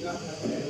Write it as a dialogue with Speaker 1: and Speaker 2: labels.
Speaker 1: Yeah.